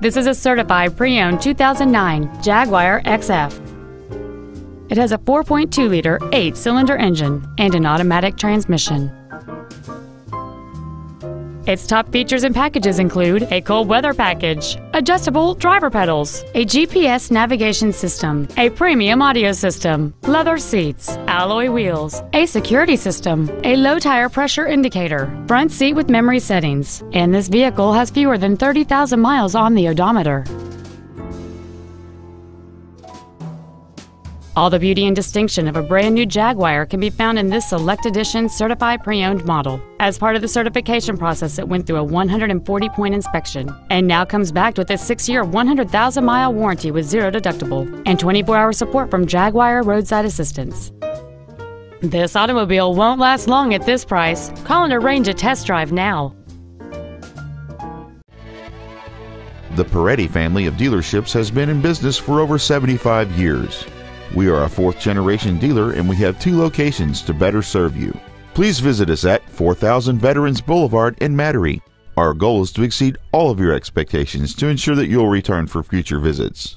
This is a certified pre-owned 2009 Jaguar XF. It has a 4.2-liter, 8-cylinder engine and an automatic transmission. Its top features and packages include a cold weather package, adjustable driver pedals, a GPS navigation system, a premium audio system, leather seats, alloy wheels, a security system, a low tire pressure indicator, front seat with memory settings, and this vehicle has fewer than 30,000 miles on the odometer. All the beauty and distinction of a brand new Jaguar can be found in this select edition certified pre-owned model. As part of the certification process, it went through a 140-point inspection and now comes backed with a 6-year, 100,000-mile warranty with zero deductible and 24-hour support from Jaguar Roadside Assistance. This automobile won't last long at this price. Call and arrange a test drive now. The Paretti family of dealerships has been in business for over 75 years. We are a fourth generation dealer and we have two locations to better serve you. Please visit us at 4000 Veterans Boulevard in Metairie. Our goal is to exceed all of your expectations to ensure that you'll return for future visits.